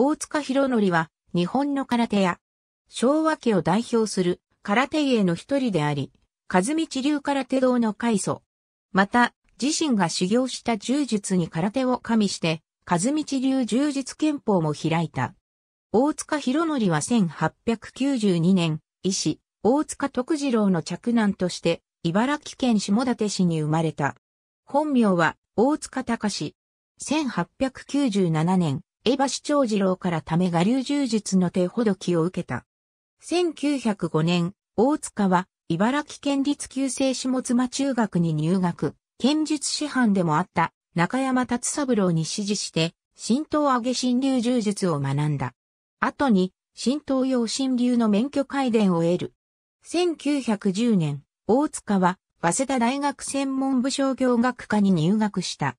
大塚博則は日本の空手や昭和期を代表する空手家の一人であり、和道流空手道の開祖。また、自身が修行した柔術に空手を加味して、和道流柔術憲法も開いた。大塚博則は1892年、医師、大塚徳次郎の着男として、茨城県下館市に生まれた。本名は、大塚隆。1897年、江橋長次郎からため我流柔術の手ほどきを受けた。1905年、大塚は、茨城県立旧制下妻中学に入学、剣術師範でもあった中山達三郎に指示して、神東上げ新流柔術を学んだ。後に、神東洋新流の免許改伝を得る。1910年、大塚は、早稲田大学専門部商業学科に入学した。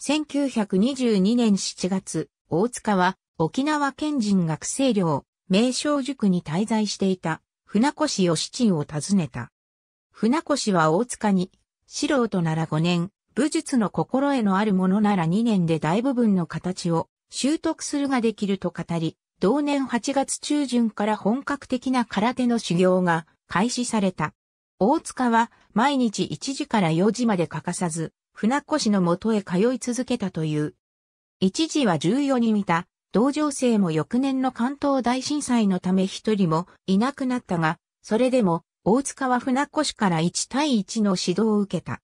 1922年7月、大塚は、沖縄県人学生寮、名称塾に滞在していた、船越義鎮を訪ねた。船越は大塚に、素人なら5年、武術の心得のあるものなら2年で大部分の形を習得するができると語り、同年8月中旬から本格的な空手の修行が開始された。大塚は毎日1時から4時まで欠かさず、船越の元へ通い続けたという。一時は14人いた、同情生も翌年の関東大震災のため一人もいなくなったが、それでも大塚は船越から1対1の指導を受けた。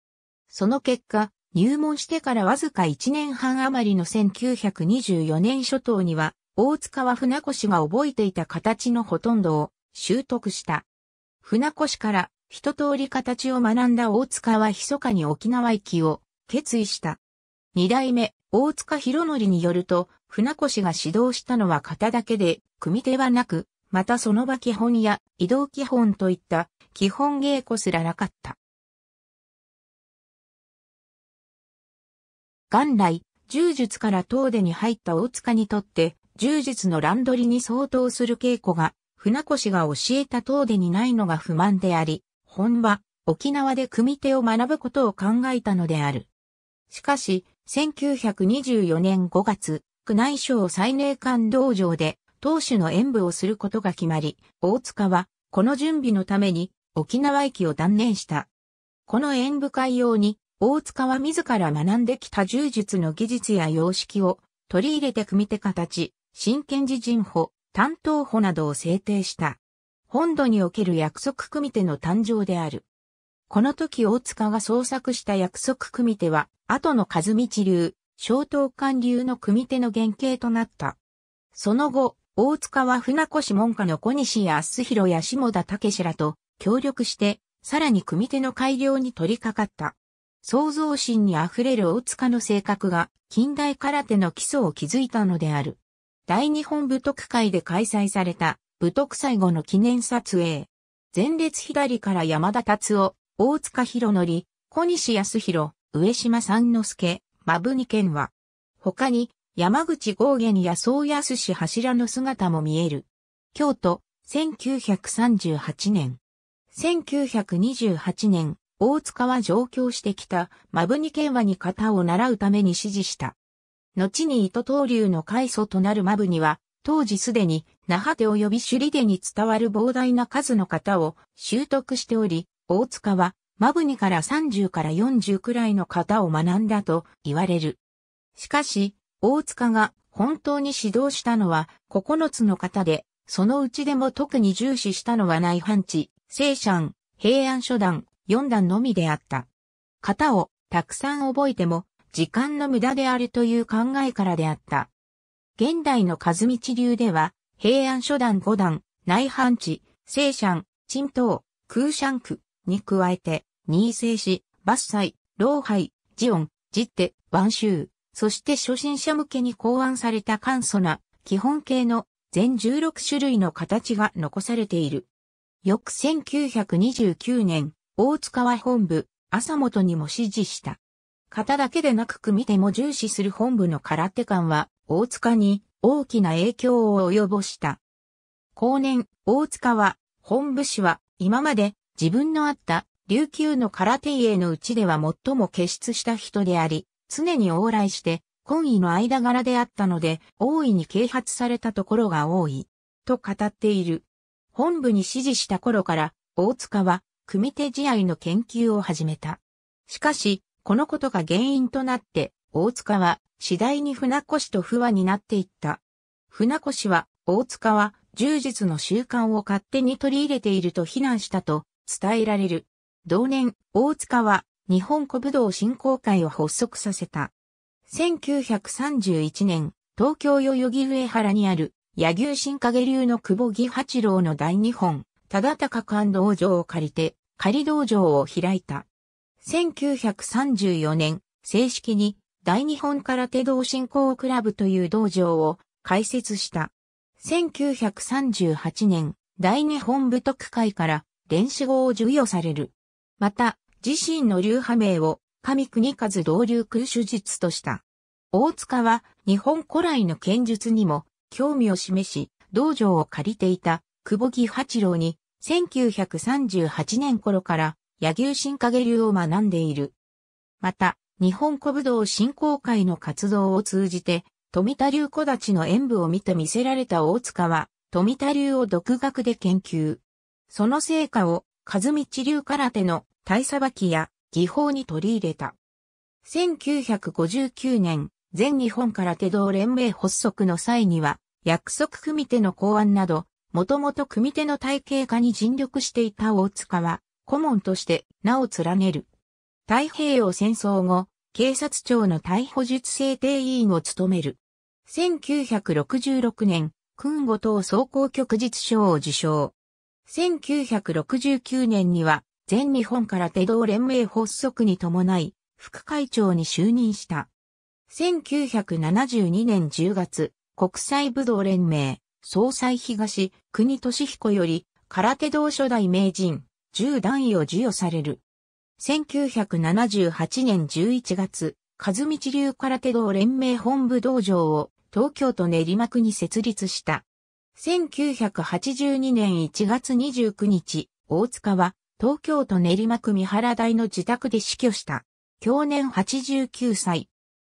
その結果、入門してからわずか1年半余りの1924年初頭には、大塚は船越が覚えていた形のほとんどを習得した。船越から一通り形を学んだ大塚は密かに沖縄行きを決意した。二代目、大塚博則によると、船越が指導したのは型だけで、組手はなく、またその場基本や移動基本といった基本稽古すらなかった。元来、柔術から東出に入った大塚にとって、柔術の乱取りに相当する稽古が、船越が教えた東出にないのが不満であり、本場、沖縄で組手を学ぶことを考えたのである。しかし、1924年5月、宮内省最寧館道場で、当主の演舞をすることが決まり、大塚は、この準備のために、沖縄駅を断念した。この演舞会用に、大塚は自ら学んできた柔術の技術や様式を取り入れて組手形、真剣自陣法、担当法などを制定した。本土における約束組手の誕生である。この時大塚が創作した約束組手は、後の和道流、小東館流の組手の原型となった。その後、大塚は船越門下の小西康弘や下田武らと協力して、さらに組手の改良に取り掛かった。創造心に溢れる大塚の性格が近代空手の基礎を築いたのである。大日本武徳会で開催された武徳最後の記念撮影。前列左から山田達夫、大塚博則、小西康弘、上島三之助、馬部二健は、他に山口豪元や総安氏柱の姿も見える。京都、1938年。1928年、大塚は上京してきた、マブニ剣話に型を習うために指示した。後に糸東流の開祖となるマブには、当時すでに、那覇手及び首里手に伝わる膨大な数の型を習得しており、大塚は、マブニから30から40くらいの型を学んだと言われる。しかし、大塚が本当に指導したのは9つの型で、そのうちでも特に重視したのは内藩地、聖シャン、平安初段、4段のみであった。型をたくさん覚えても時間の無駄であるという考えからであった。現代の和道流では平安初段5段、内藩地、聖シャン、鎮東、空シャンクに加えて、新位静止、伐採、老廃、ジオン、ジッテ、ワンシュー、そして初心者向けに考案された簡素な基本形の全16種類の形が残されている。翌1929年、大塚は本部、朝本にも指示した。型だけでなく組手も重視する本部の空手感は、大塚に大きな影響を及ぼした。後年、大塚は、本部氏は、今まで自分のあった琉球の空手家のうちでは最も傑出した人であり、常に往来して、婚意の間柄であったので、大いに啓発されたところが多い。と語っている。本部に指示した頃から、大塚は、組手試合の研究を始めた。しかし、このことが原因となって、大塚は、次第に船越と不和になっていった。船越は、大塚は、柔術の習慣を勝手に取り入れていると非難したと伝えられる。同年、大塚は、日本古武道振興会を発足させた。1931年、東京代々木上原にある、柳生新影流の久保義八郎の大日本、忠高館道場を借りて、仮道場を開いた。1934年、正式に大日本空手道振興クラブという道場を開設した。1938年、大日本武徳会から電子号を授与される。また、自身の流派名を神国和同流空手術とした。大塚は日本古来の剣術にも興味を示し、道場を借りていた久保木八郎に1938年頃から柳生新影流を学んでいる。また、日本古武道振興会の活動を通じて、富田流小立の演舞を見て見せられた大塚は、富田流を独学で研究。その成果を、和道流空手の体さばきや技法に取り入れた。1959年、全日本空手道連盟発足の際には、約束組手の考案など、もともと組手の体系化に尽力していた大塚は、顧問として名を連ねる。太平洋戦争後、警察庁の逮捕術制定委員を務める。1966年、訓後等総合局実賞を受賞。1969年には、全日本空手道連盟発足に伴い、副会長に就任した。1972年10月、国際武道連盟、総裁東国俊彦より、空手道初代名人、10段位を授与される。1978年11月、和道流空手道連盟本部道場を東京都練馬区に設立した。1982年1月29日、大塚は東京都練馬区三原台の自宅で死去した。去年89歳。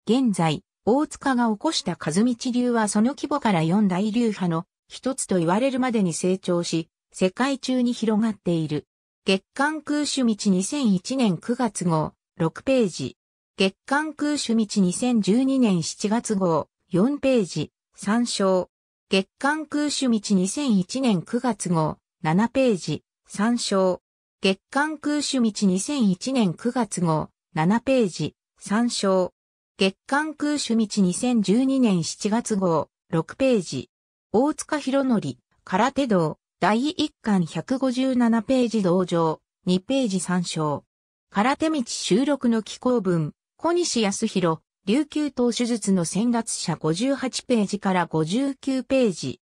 現在、大塚が起こした風道流はその規模から四大流派の一つと言われるまでに成長し、世界中に広がっている。月刊空手道2001年9月号、6ページ。月刊空手道2012年7月号、4ページ、参照。月刊空手道2001年9月号、7ページ、参照。月刊空手道2001年9月号、7ページ、参照。月刊空手道2012年7月号、6ページ。大塚博則、空手道、第1巻157ページ同上、2ページ参照。空手道収録の寄稿文、小西康弘、琉球党手術の先達者58ページから59ページ。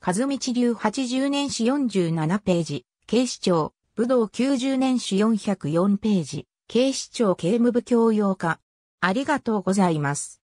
和道流80年史47ページ、警視庁、武道90年史404ページ、警視庁警務部教養課。ありがとうございます。